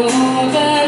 over